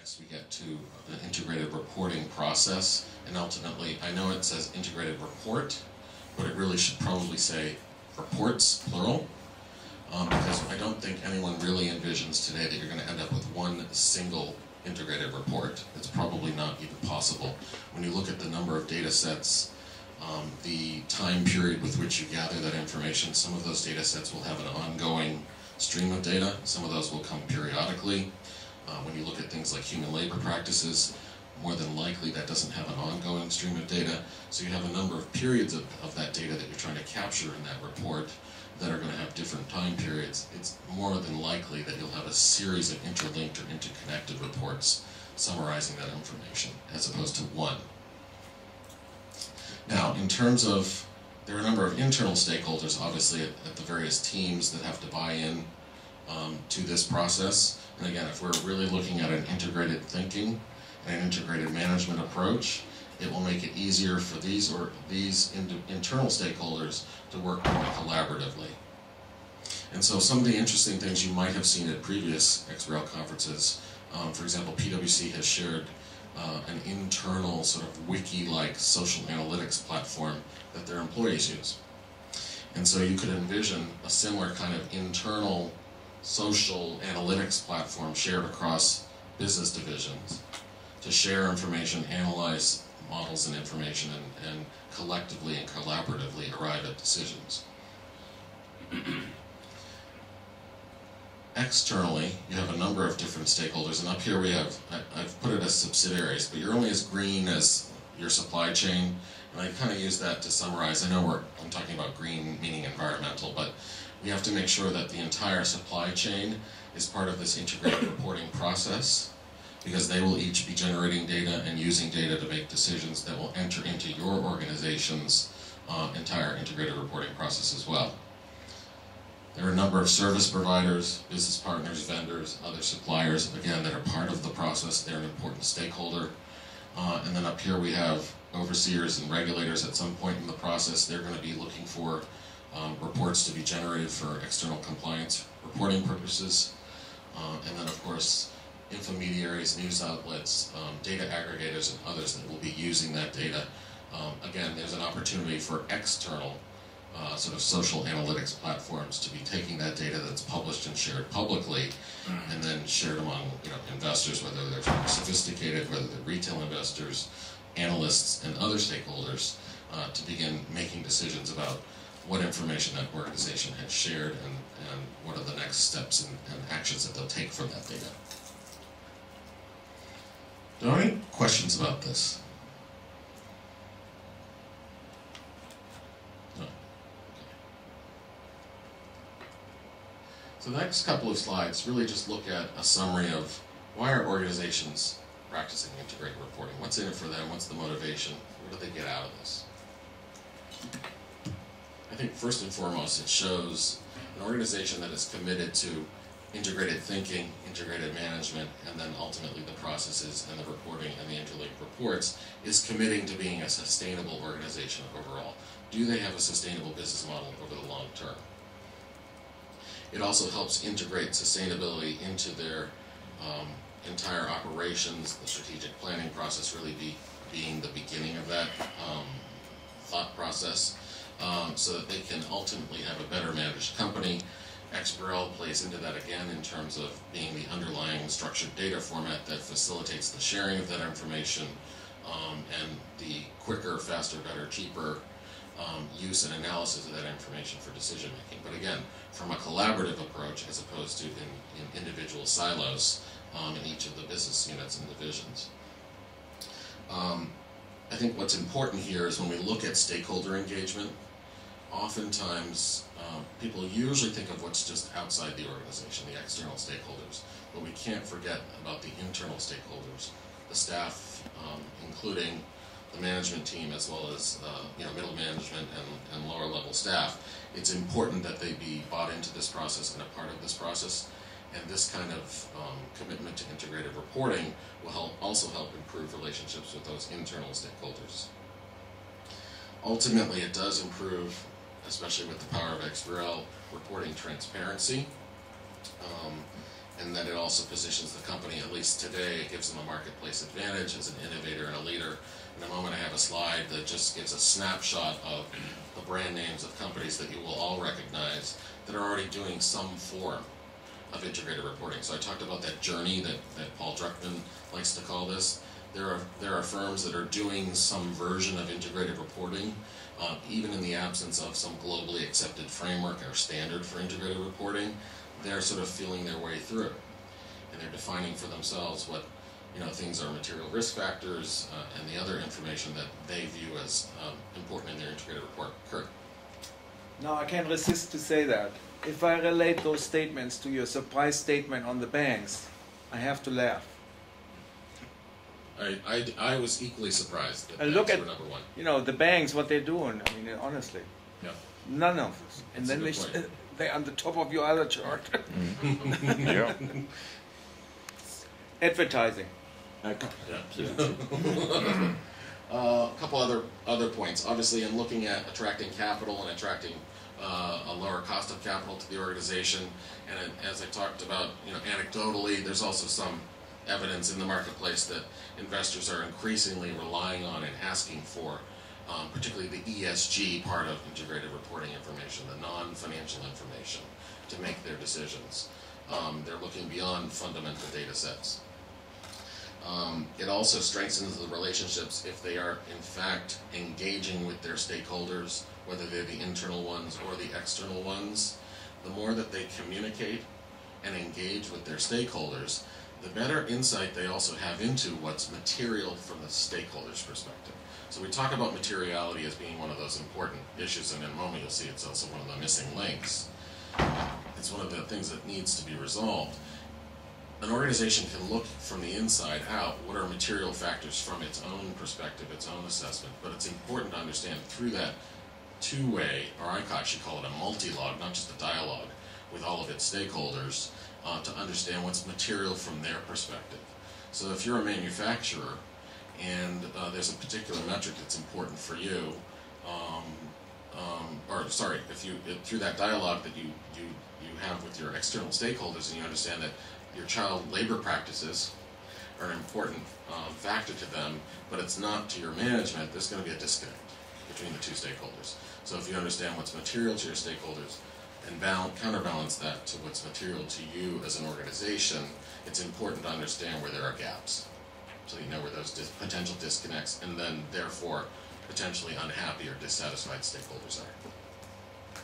next we get to the integrated reporting process, and ultimately, I know it says integrated report, but it really should probably say reports, plural, um, because I don't think anyone really envisions today that you're going to end up with one single integrated report. It's probably not even possible. When you look at the number of data sets, um, the time period with which you gather that information, some of those data sets will have an ongoing stream of data, some of those will come periodically. Uh, when you look at things like human labor practices, more than likely that doesn't have an ongoing stream of data. So you have a number of periods of, of that data that you're trying to capture in that report that are going to have different time periods. It's more than likely that you'll have a series of interlinked or interconnected reports summarizing that information as opposed to one. Now, in terms of, there are a number of internal stakeholders, obviously, at, at the various teams that have to buy in um, to this process. And again, if we're really looking at an integrated thinking and an integrated management approach, it will make it easier for these or these in, internal stakeholders to work more collaboratively. And so some of the interesting things you might have seen at previous XBRL conferences, um, for example, PwC has shared uh, an internal sort of wiki-like social analytics platform that their employees use. And so you could envision a similar kind of internal social analytics platform shared across business divisions to share information, analyze models and information, and, and collectively and collaboratively arrive at decisions. Externally, you have a number of different stakeholders, and up here we have, I, have put it as subsidiaries, but you're only as green as your supply chain, and I kind of use that to summarize. I know we're, I'm talking about green meaning environmental, but we have to make sure that the entire supply chain is part of this integrated reporting process because they will each be generating data and using data to make decisions that will enter into your organization's uh, entire integrated reporting process as well. There are a number of service providers, business partners, vendors, other suppliers, again, that are part of the process. They're an important stakeholder. Uh, and then up here we have overseers and regulators at some point in the process. They're going to be looking for um, reports to be generated for external compliance reporting purposes. Uh, and then, of course, intermediaries, news outlets, um, data aggregators, and others that will be using that data. Um, again, there's an opportunity for external uh, sort of social analytics platforms to be taking that data that's published and shared publicly mm-hmm. and then shared among you know, investors, whether they're sophisticated, whether they're retail investors, analysts, and other stakeholders, uh, to begin making decisions about what information that organization has shared and, and what are the next steps and, and actions that they'll take from that data. You have any questions about this? No. So the next couple of slides really just look at a summary of why are organizations practicing integrated reporting? What's in it for them? What's the motivation? What do they get out of this? I think first and foremost, it shows an organization that is committed to integrated thinking, integrated management, and then ultimately the processes and the reporting and the interlinked reports is committing to being a sustainable organization overall. Do they have a sustainable business model over the long term? It also helps integrate sustainability into their um, entire operations, the strategic planning process really be, being the beginning of that um, thought process um, so that they can ultimately have a better managed company. XBRL plays into that again in terms of being the underlying structured data format that facilitates the sharing of that information um, and the quicker, faster, better, cheaper um, use and analysis of that information for decision making. But again, from a collaborative approach as opposed to in, in individual silos um, in each of the business units and divisions. Um, I think what's important here is when we look at stakeholder engagement, oftentimes uh, people usually think of what's just outside the organization, the external stakeholders, but we can't forget about the internal stakeholders, the staff, um, including the management team as well as uh, you know middle management and, and lower level staff. It's important that they be bought into this process and a part of this process. And this kind of um, commitment to integrated reporting will help also help improve relationships with those internal stakeholders. Ultimately, it does improve especially with the power of XBRL, reporting transparency. Um, and that it also positions the company, at least today, it gives them a marketplace advantage as an innovator and a leader. In a moment, I have a slide that just gives a snapshot of the brand names of companies that you will all recognize that are already doing some form of integrated reporting. So I talked about that journey that, that Paul Druckman likes to call this. There are, there are firms that are doing some version of integrated reporting, even in the absence of some globally accepted framework or standard for integrated reporting. They're sort of feeling their way through. And they're defining for themselves what you know, things are material risk factors uh, and the other information that they view as um, important in their integrated report. Kurt. No, I can't resist to say that. If I relate those statements to your surprise statement on the banks, I have to laugh. I, I, I was equally surprised that And look at- were number one. You know, the banks, what they're doing, I mean, honestly, Yeah. none of this. And That's then they, good point. they're on the top of your other chart. Yeah. Advertising. Absolutely. Uh, a couple other other points. Obviously, in looking at attracting capital and attracting uh, a lower cost of capital to the organization, and as I talked about, you know, anecdotally, there's also some evidence in the marketplace that investors are increasingly relying on and asking for, um, particularly the ESG part of integrated reporting information, the non-financial information, to make their decisions. Um, they're looking beyond fundamental data sets. Um, it also strengthens the relationships if they are, in fact, engaging with their stakeholders, whether they're the internal ones or the external ones. The more that they communicate and engage with their stakeholders, the better insight they also have into what's material from the stakeholders' perspective. So we talk about materiality as being one of those important issues, and in a moment you'll see it's also one of the missing links. It's one of the things that needs to be resolved an organization can look from the inside out what are material factors from its own perspective, its own assessment, but it's important to understand through that two-way, or I actually call it a multi-log, not just a dialogue, with all of its stakeholders uh, to understand what's material from their perspective. So if you're a manufacturer and uh, there's a particular metric that's important for you, um, um, or sorry, if you if, through that dialogue that you you you have with your external stakeholders and you understand that your child labor practices are an important um, factor to them, but it's not to your management, there's going to be a disconnect between the two stakeholders. So if you understand what's material to your stakeholders and counterbalance that to what's material to you as an organization, it's important to understand where there are gaps. So you know where those dis- potential disconnects and then therefore potentially unhappy or dissatisfied stakeholders are.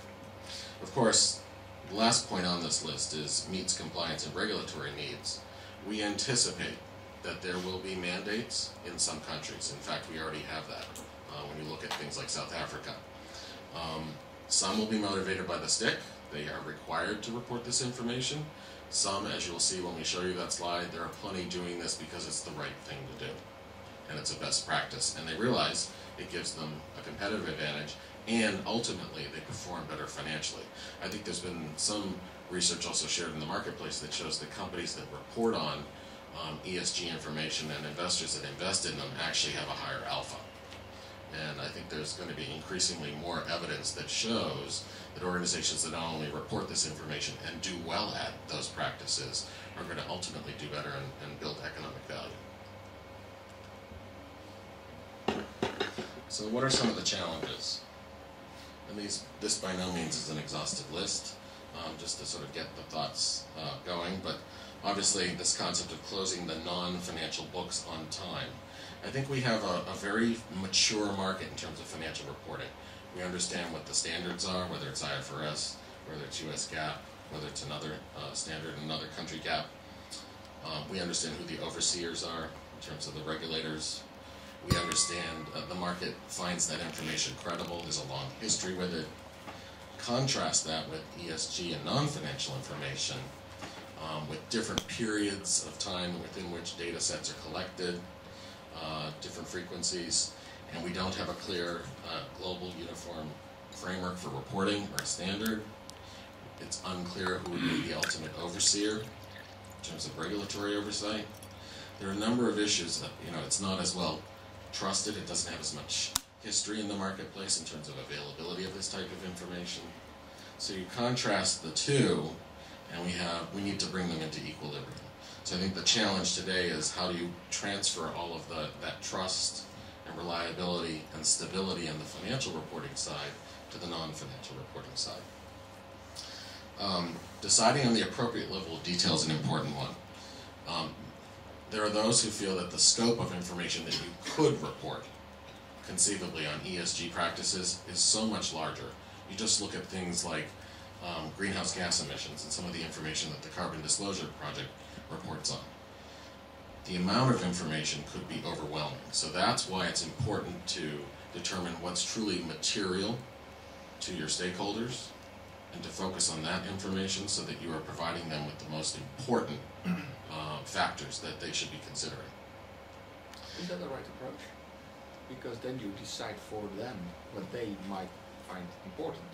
Of course, the last point on this list is meets compliance and regulatory needs. We anticipate that there will be mandates in some countries. In fact, we already have that uh, when you look at things like South Africa. Um, some will be motivated by the stick. They are required to report this information. Some, as you'll see when we show you that slide, there are plenty doing this because it's the right thing to do. And it's a best practice. And they realize it gives them a competitive advantage and ultimately they perform better financially. I think there's been some research also shared in the marketplace that shows that companies that report on um, ESG information and investors that invest in them actually have a higher alpha. And I think there's going to be increasingly more evidence that shows that organizations that not only report this information and do well at those practices are going to ultimately do better and, and build economic value. So what are some of the challenges? And these, this by no means is an exhaustive list, um, just to sort of get the thoughts uh, going, but obviously this concept of closing the non-financial books on time. I think we have a, a very mature market in terms of financial reporting. We understand what the standards are, whether it's IFRS, whether it's US GAAP, whether it's another uh, standard in another country GAAP. Um, we understand who the overseers are in terms of the regulators, we understand uh, the market finds that information credible. There's a long history with it. Contrast that with ESG and non-financial information um, with different periods of time within which data sets are collected, uh, different frequencies, and we don't have a clear uh, global uniform framework for reporting or standard. It's unclear who would be the ultimate overseer in terms of regulatory oversight. There are a number of issues that, you know, it's not as well trusted, it doesn't have as much history in the marketplace in terms of availability of this type of information. So you contrast the two, and we have we need to bring them into equilibrium. So I think the challenge today is how do you transfer all of the that trust and reliability and stability in the financial reporting side to the non-financial reporting side. Um, deciding on the appropriate level of detail is an important one. Um, there are those who feel that the scope of information that you could report conceivably on ESG practices is so much larger. You just look at things like um, greenhouse gas emissions and some of the information that the Carbon Disclosure Project reports on. The amount of information could be overwhelming. So that's why it's important to determine what's truly material to your stakeholders and to focus on that information so that you are providing them with the most important uh, factors that they should be considering. Is that the right approach? Because then you decide for them what they might find important.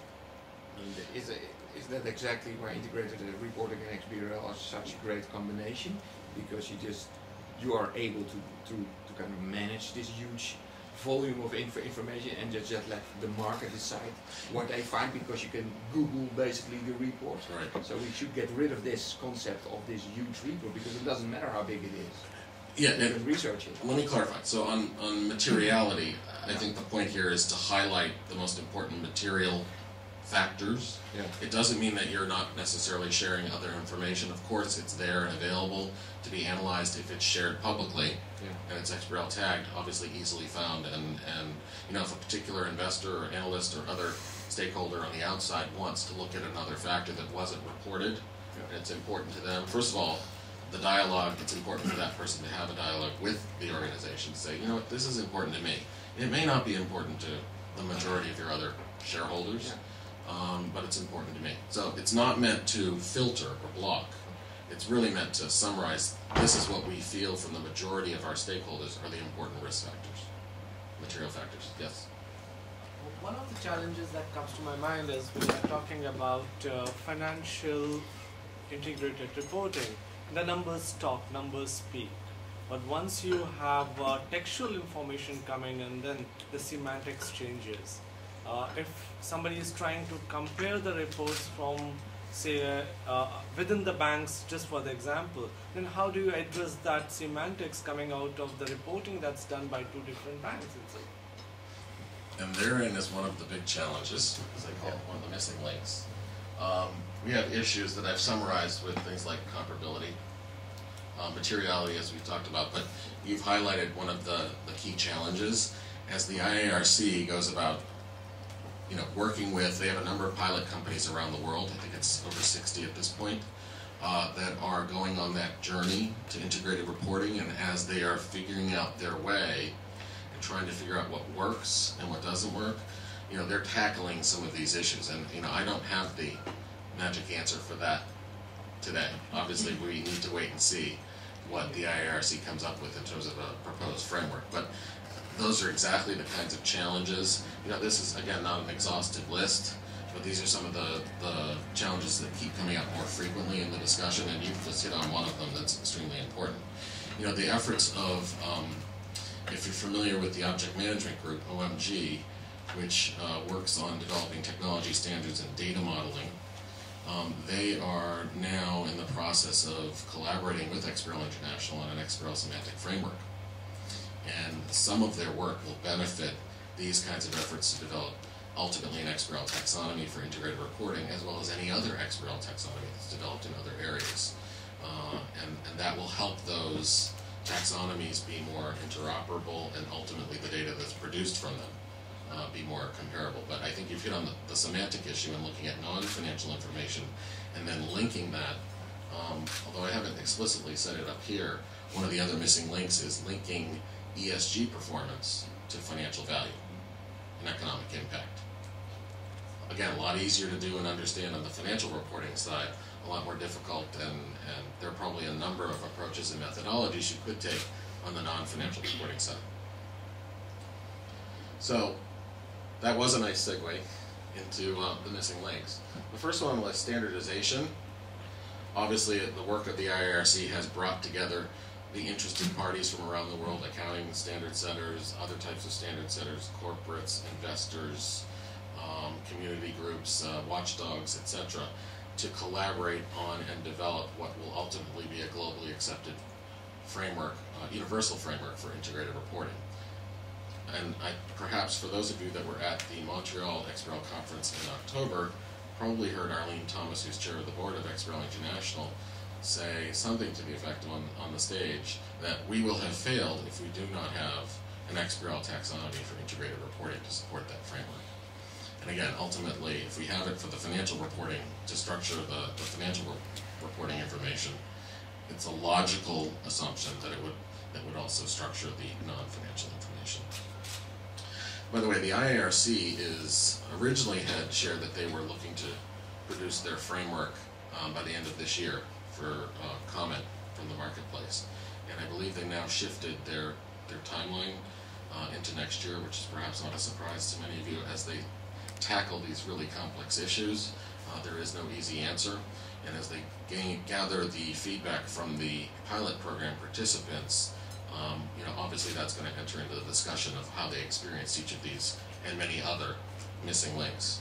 I mean, is, it, is that exactly why integrated reporting and XBRL are such a great combination? Because you just you are able to, to, to kind of manage this huge volume of inf information and just, just let the market decide what they find because you can Google basically the report. Right. So we should get rid of this concept of this huge report because it doesn't matter how big it is. Yeah, You and can research it. let me clarify. So on, on materiality, I think the point here is to highlight the most important material factors. Yeah. It doesn't mean that you're not necessarily sharing other information. Of course, it's there and available to be analyzed if it's shared publicly Yeah. and it's XBRL tagged, obviously easily found. And, and you know, if a particular investor or analyst or other stakeholder on the outside wants to look at another factor that wasn't reported, and it's important to them. First of all, the dialogue, it's important for that person to have a dialogue with the organization, to say, you know what, this is important to me. It may not be important to the majority of your other shareholders, um, but it's important to me. So it's not meant to filter or block. It's really meant to summarize, this is what we feel from the majority of our stakeholders are the important risk factors, material factors, yes. One of the challenges that comes to my mind is when we're talking about uh, financial integrated reporting, the numbers talk, numbers speak. But once you have uh, textual information coming in, then the semantics changes. Uh, if somebody is trying to compare the reports from, say, uh, within the banks, just for the example, then how do you address that semantics coming out of the reporting that's done by two different banks? And therein is one of the big challenges, as I call it, one of the missing links. Um, we have issues that I've summarized with things like comparability, uh, materiality, as we've talked about, but you've highlighted one of the, the key challenges as the IIRC goes about, you know, working with, they have a number of pilot companies around the world, I think it's over 60 at this point, uh, that are going on that journey to integrated reporting, and as they are figuring out their way, and trying to figure out what works and what doesn't work, you know, they're tackling some of these issues, and, you know, I don't have the magic answer for that today. Obviously, we need to wait and see what the IIRC comes up with in terms of a proposed framework, but those are exactly the kinds of challenges. You know, this is, again, not an exhaustive list, but these are some of the, the challenges that keep coming up more frequently in the discussion, and you've just hit on one of them that's extremely important. You know, the efforts of, um, if you're familiar with the Object Management Group, OMG, which uh, works on developing technology standards and data modeling, um, they are now in the process of collaborating with XBRL International on an XBRL semantic framework. And some of their work will benefit these kinds of efforts to develop ultimately an XBRL taxonomy for integrated reporting, as well as any other XBRL taxonomy that's developed in other areas. Uh, and, and that will help those taxonomies be more interoperable and ultimately the data that's produced from them uh, be more comparable. But I think you've hit on the, the semantic issue and looking at non-financial information and then linking that. Um, although I haven't explicitly set it up here, one of the other missing links is linking ESG performance to financial value and economic impact. Again, a lot easier to do and understand on the financial reporting side, a lot more difficult, and, and there are probably a number of approaches and methodologies you could take on the non-financial reporting side. So, that was a nice segue into uh, the missing links. The first one was standardization. Obviously, the work of the IRC has brought together the interested parties from around the world, accounting standard setters, other types of standard setters, corporates, investors, um, community groups, uh, watchdogs, etc. to collaborate on and develop what will ultimately be a globally accepted framework, uh, universal framework for integrated reporting. And I, perhaps for those of you that were at the Montreal XBRL conference in October, probably heard Arleen Thomas, who's chair of the board of XBRL International, say something to the effect on, on the stage that we will have failed if we do not have an XBRL taxonomy for integrated reporting to support that framework. And again, ultimately, if we have it for the financial reporting to structure the, the financial re- reporting information, it's a logical assumption that it would that would also structure the non-financial information. By the way, the IIRC is originally had shared that they were looking to produce their framework um, by the end of this year for uh, comment from the marketplace, and I believe they now shifted their their timeline uh, into next year, which is perhaps not a surprise to many of you as they tackle these really complex issues. Uh, there is no easy answer, and as they gain, gather the feedback from the pilot program participants, um, you know, obviously that's going to enter into the discussion of how they experienced each of these and many other missing links.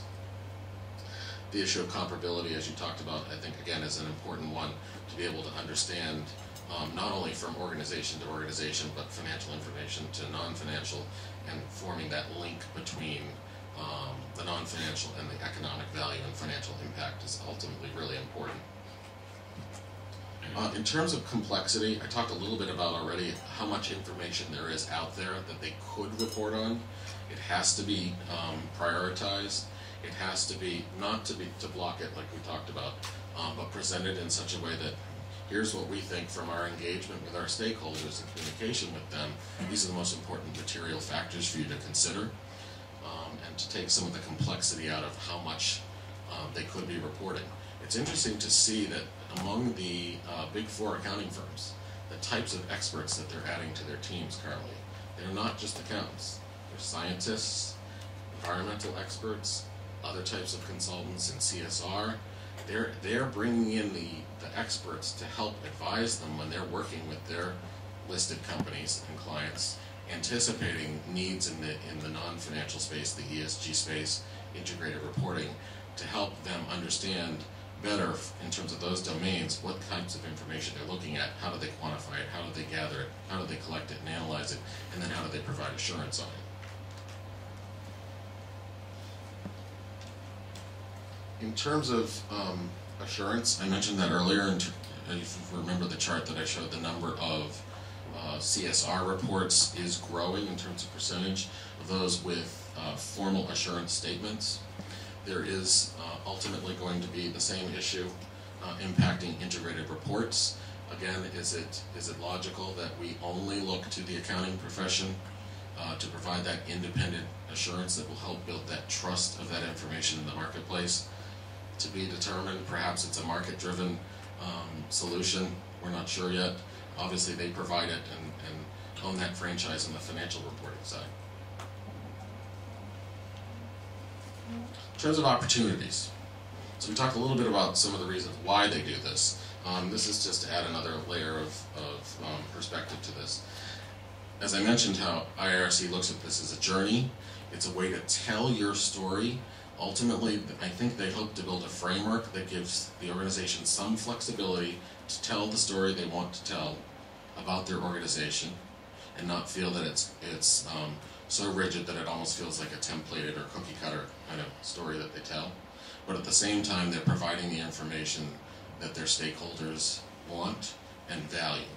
The issue of comparability, as you talked about, I think again is an important one to be able to understand um, not only from organization to organization, but financial information to non-financial, and forming that link between um, the non-financial and the economic value and financial impact is ultimately really important. Uh, in terms of complexity, I talked a little bit about already how much information there is out there that they could report on. It has to be um, prioritized. It has to be not to be to block it like we talked about, um, but presented in such a way that here's what we think from our engagement with our stakeholders and communication with them. These are the most important material factors for you to consider, um, and to take some of the complexity out of how much um, they could be reporting. It's interesting to see that among the uh, big four accounting firms, the types of experts that they're adding to their teams currently, they're not just accountants. They're scientists, environmental experts, other types of consultants in CSR. They're they're bringing in the the experts to help advise them when they're working with their listed companies and clients, anticipating needs in the in the non-financial space, the ESG space, integrated reporting, to help them understand better in terms of those domains what types of information they're looking at, how do they quantify it, how do they gather it, how do they collect it and analyze it, and then how do they provide assurance on it. In terms of um, assurance, I mentioned that earlier. In if you remember the chart that I showed, the number of uh, CSR reports is growing in terms of percentage of those with uh, formal assurance statements. There is uh, ultimately going to be the same issue uh, impacting integrated reports. Again, is it is it logical that we only look to the accounting profession uh, to provide that independent assurance that will help build that trust of that information in the marketplace? To be determined. Perhaps it's a market-driven um, solution. We're not sure yet. Obviously, they provide it and, and own that franchise on the financial reporting side. In terms of opportunities, so we talked a little bit about some of the reasons why they do this. Um, this is just to add another layer of, of um, perspective to this. As I mentioned, how IRC looks at this as a journey. It's a way to tell your story. Ultimately, I think they hope to build a framework that gives the organization some flexibility to tell the story they want to tell about their organization, and not feel that it's it's um, so rigid that it almost feels like a templated or cookie cutter kind of story that they tell. But at the same time, they're providing the information that their stakeholders want and value,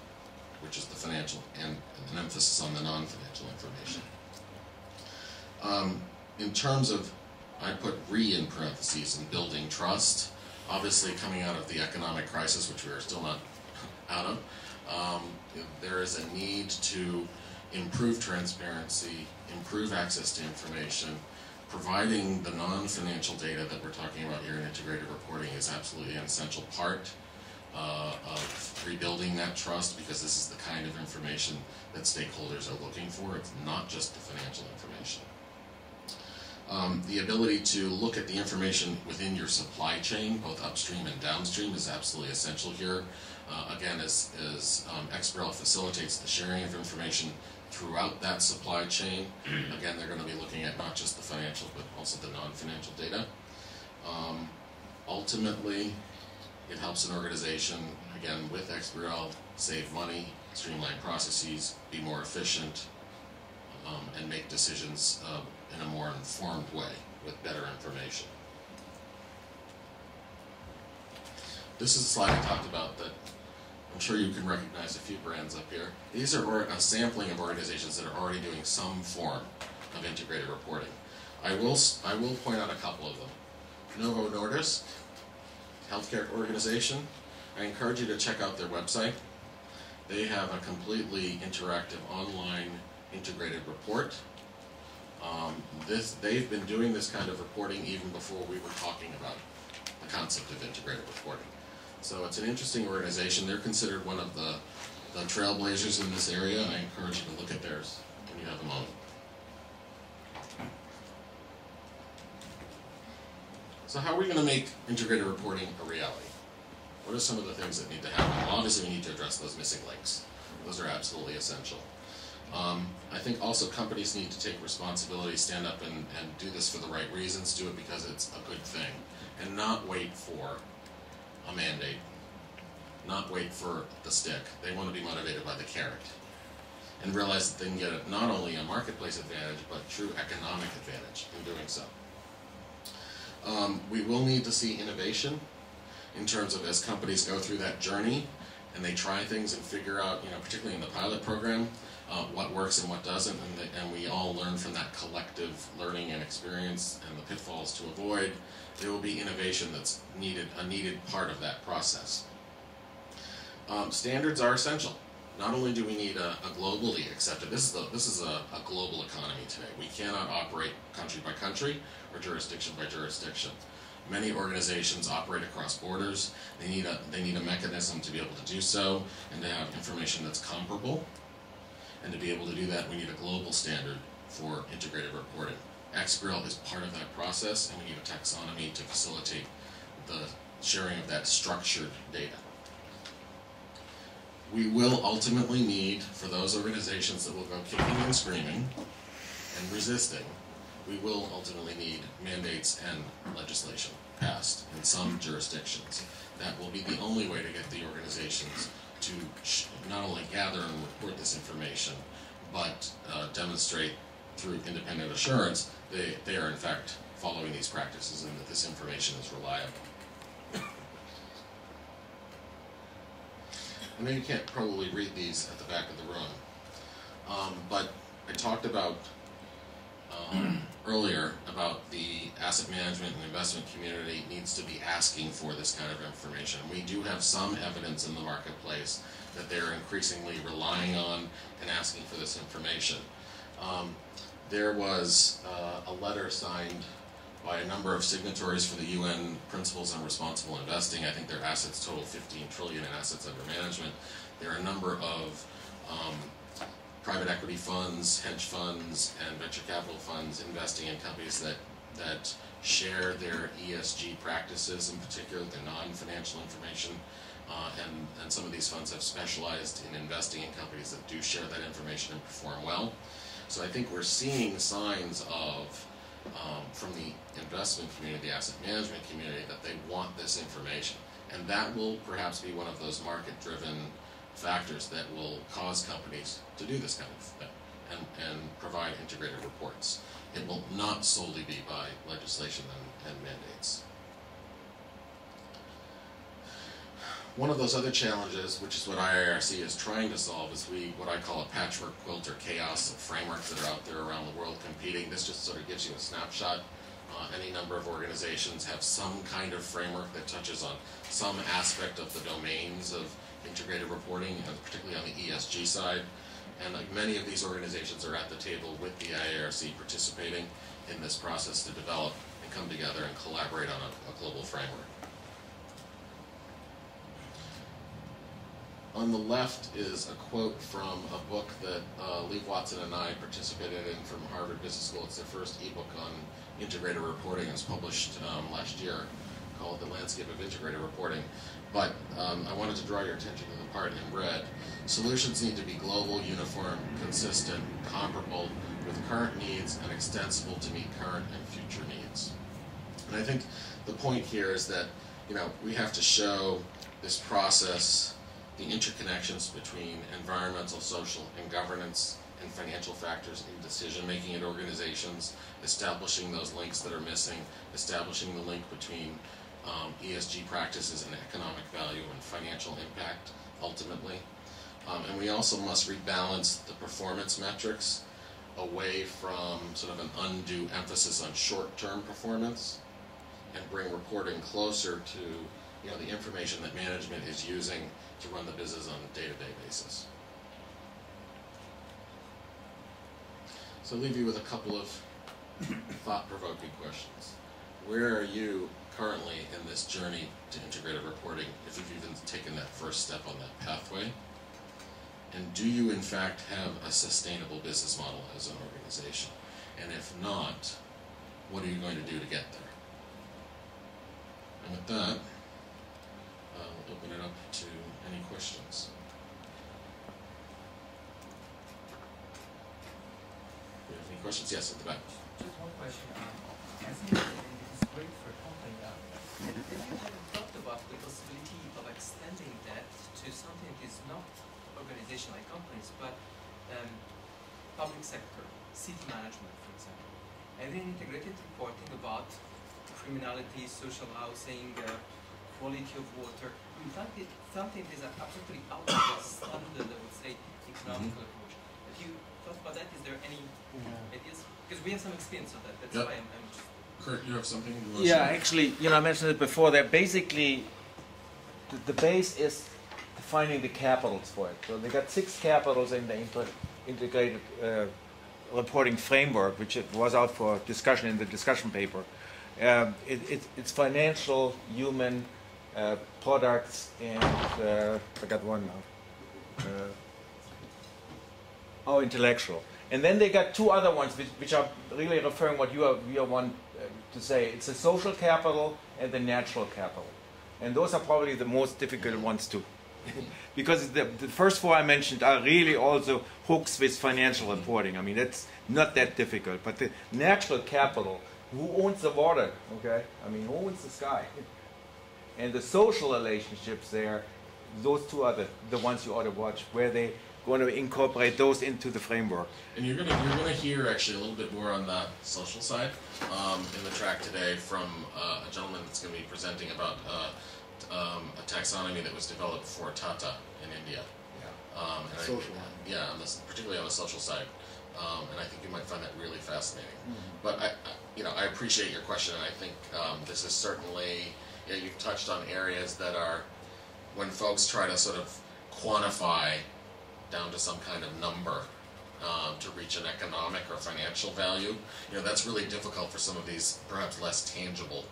which is the financial and an emphasis on the non-financial information. Um, in terms of, I put re in parentheses and building trust. Obviously, coming out of the economic crisis, which we are still not out of, um, there is a need to improve transparency, improve access to information. Providing the non-financial data that we're talking about here in integrated reporting is absolutely an essential part uh, of rebuilding that trust because this is the kind of information that stakeholders are looking for. It's not just the financial information. Um, the ability to look at the information within your supply chain, both upstream and downstream, is absolutely essential here. Uh, again, as, as um, XBRL facilitates the sharing of information throughout that supply chain, again, they're going to be looking at not just the financial, but also the non-financial data. Um, Ultimately, it helps an organization, again, with XBRL, save money, streamline processes, be more efficient, um, and make decisions uh, in a more informed way with better information. This is a slide I talked about that I'm sure you can recognize a few brands up here. These are a sampling of organizations that are already doing some form of integrated reporting. I will, I will point out a couple of them. Novo Nordisk, healthcare organization. I encourage you to check out their website. They have a completely interactive online integrated report. Um, this, they've been doing this kind of reporting even before we were talking about the concept of integrated reporting. So it's an interesting organization. They're considered one of the, the trailblazers in this area. I encourage you to look at theirs when you have a moment. So how are we going to make integrated reporting a reality? What are some of the things that need to happen? Well, obviously, we need to address those missing links. Those are absolutely essential. Um, I think also companies need to take responsibility, stand up and, and do this for the right reasons, do it because it's a good thing, and not wait for a mandate, not wait for the stick. They want to be motivated by the carrot, and realize that they can get not only a marketplace advantage, but true economic advantage in doing so. Um, we will need to see innovation in terms of as companies go through that journey and they try things and figure out, you know, particularly in the pilot program, uh, what works and what doesn't, and, the, and we all learn from that collective learning and experience and the pitfalls to avoid. There will be innovation that's needed, a needed part of that process. Um, standards are essential. Not only do we need a, a globally accepted, this is the, this is a, a global economy today. We cannot operate country by country or jurisdiction by jurisdiction. Many organizations operate across borders. They need a they need a mechanism to be able to do so and to have information that's comparable. And to be able to do that, we need a global standard for integrated reporting. XBRL is part of that process, and we need a taxonomy to facilitate the sharing of that structured data. We will ultimately need, for those organizations that will go kicking and screaming and resisting, we will ultimately need mandates and legislation passed in some jurisdictions. That will be the only way to get the organizations to not only gather and report this information, but uh, demonstrate through independent assurance they, they are in fact following these practices and that this information is reliable. I know you can't probably read these at the back of the room, um, but I talked about um, earlier about the asset management and investment community needs to be asking for this kind of information. We do have some evidence in the marketplace that they're increasingly relying on and asking for this information. Um, there was uh, a letter signed by a number of signatories for the UN Principles on Responsible Investing. I think their assets total 15 trillion in assets under management. There are a number of um, private equity funds, hedge funds, and venture capital funds investing in companies that that share their ESG practices, in particular the non-financial information. Uh, and, and some of these funds have specialized in investing in companies that do share that information and perform well. So I think we're seeing signs of, um, from the investment community, the asset management community, that they want this information. And that will perhaps be one of those market-driven factors that will cause companies to do this kind of thing and, and provide integrated reports. It will not solely be by legislation and, and mandates. One of those other challenges, which is what IIRC is trying to solve, is we what I call a patchwork quilt or chaos of frameworks that are out there around the world competing. This just sort of gives you a snapshot. Uh, any number of organizations have some kind of framework that touches on some aspect of the domains of integrated reporting, and particularly on the ESG side. And like many of these organizations are at the table with the IIRC participating in this process to develop and come together and collaborate on a, a global framework. On the left is a quote from a book that uh, Liv Watson and I participated in from Harvard Business School. It's their first ebook on integrated reporting. It was published um, last year called The Landscape of Integrated Reporting. But um, I wanted to draw your attention to the part in red. Solutions need to be global, uniform, consistent, comparable, with current needs, and extensible to meet current and future needs. And I think the point here is that you know we have to show this process, the interconnections between environmental, social, and governance and financial factors in decision making at organizations, establishing those links that are missing, establishing the link between um, ESG practices and economic value and financial impact ultimately. Um, and we also must rebalance the performance metrics away from sort of an undue emphasis on short-term performance and bring reporting closer to you know the information that management is using to run the business on a day-to-day basis. So I'll leave you with a couple of thought-provoking questions. Where are you currently in this journey to integrated reporting, if you've even taken that first step on that pathway? And do you in fact have a sustainable business model as an organization? And if not, what are you going to do to get there? And with that, I'll open it up to any questions. Do you have any questions? Yes, at the back. Just one question. Um, I think it is great for a company now. Have you ever thought about the possibility of extending that to something that is not organization like companies, but um, public sector, city management, for example? Having integrated reporting about criminality, social housing, uh, quality of water, in fact, it, something that is absolutely out of the standard, I would say, economical approach. Have you thought about that? Is there any ideas? Because we have some experience of that. That's Yep. why I'm, I'm just Kurt, you have something you want to Yeah, actually, you know, I mentioned it before. That basically, the, the base is defining the capitals for it. So they got six capitals in the integrated uh, reporting framework, which it was out for discussion in the discussion paper. Um, it, it, it's financial, human, uh, products, and uh, I got one now. Uh, oh, intellectual. And then they got two other ones, which, which are really referring what you are, you are one to say. It's the social capital and the natural capital. And those are probably the most difficult ones too. because the, the first four I mentioned are really also hooks with financial reporting. I mean, that's not that difficult. But the natural capital, who owns the water? Okay? I mean, who owns the sky? And the social relationships there, those two are the, the ones you ought to watch, where they going to incorporate those into the framework. And you're gonna you're gonna hear actually a little bit more on the social side um, in the track today from uh, a gentleman that's going to be presenting about uh, um, a taxonomy that was developed for Tata in India. Um, and I- Social. yeah, on this, particularly on the social side, um, and I think you might find that really fascinating. But I, I, you know, I appreciate your question, and I think um, this is certainly, you know, you've touched on areas that are, when folks try to sort of quantify down to some kind of number um, to reach an economic or financial value, you know, that's really difficult for some of these perhaps less tangible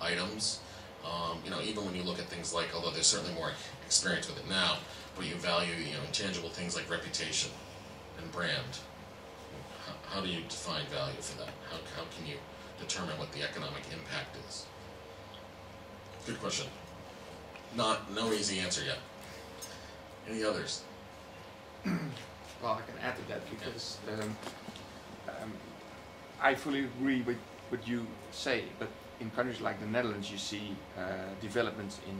items. Um, you know, even when you look at things like, although there's certainly more experience with it now, but you value, you know, intangible things like reputation and brand. How, how do you define value for that? How, how can you determine what the economic impact is? Good question. Not, no easy answer yet. Any others? Well, I can add to that because um, um, I fully agree with what you say, but in countries like the Netherlands, you see uh, developments in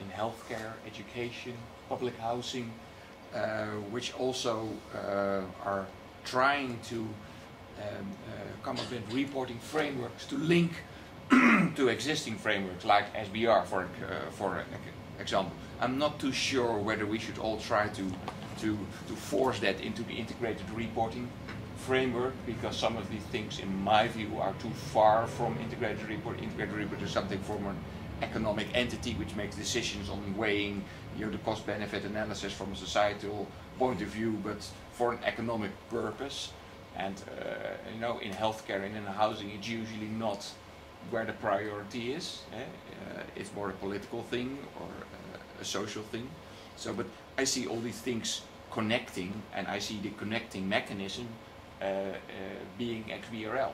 in healthcare, education, public housing, uh, which also uh, are trying to um, uh, come up with reporting frameworks to link to existing frameworks like SBR, for uh, for example. I'm not too sure whether we should all try to to to force that into the integrated reporting framework because some of these things, in my view, are too far from integrated report. Integrated report is something from an economic entity which makes decisions on weighing you know, the cost-benefit analysis from a societal point of view, but for an economic purpose. And uh, you know, in healthcare and in housing, it's usually not where the priority is. Eh? Uh, it's more a political thing or uh, a social thing. So, but I see all these things connecting, and I see the connecting mechanism uh, uh, being XBRL.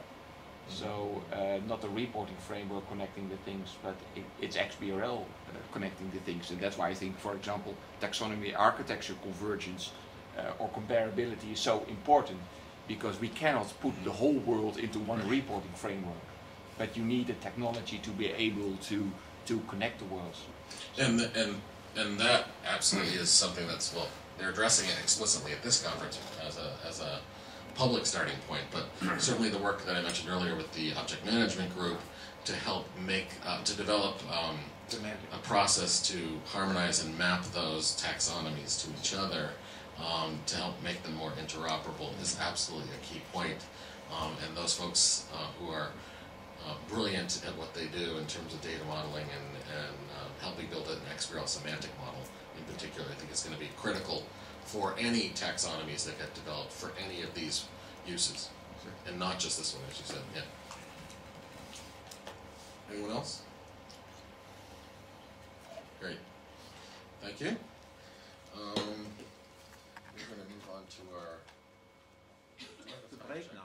So uh, not a reporting framework connecting the things, but it, it's XBRL uh, connecting the things, and that's why I think, for example, taxonomy architecture convergence uh, or comparability is so important because we cannot put the whole world into one reporting framework. but you need the technology to be able to to connect the worlds. And and and that absolutely is something that's well, they're addressing it explicitly at this conference as a as a public starting point. But certainly the work that I mentioned earlier with the object management group to help make uh, to develop um, a process to harmonize and map those taxonomies to each other um, to help make them more interoperable is absolutely a key point. Um, and those folks uh, who are uh, brilliant at what they do in terms of data modeling and, and uh, helping build an XBRL semantic model in particular, I think it's going to be critical for any taxonomies that get developed for any of these uses. And not just this one, as you said, yeah. Anyone else? Great. Thank you. Um, we're going to move on to our. Break now.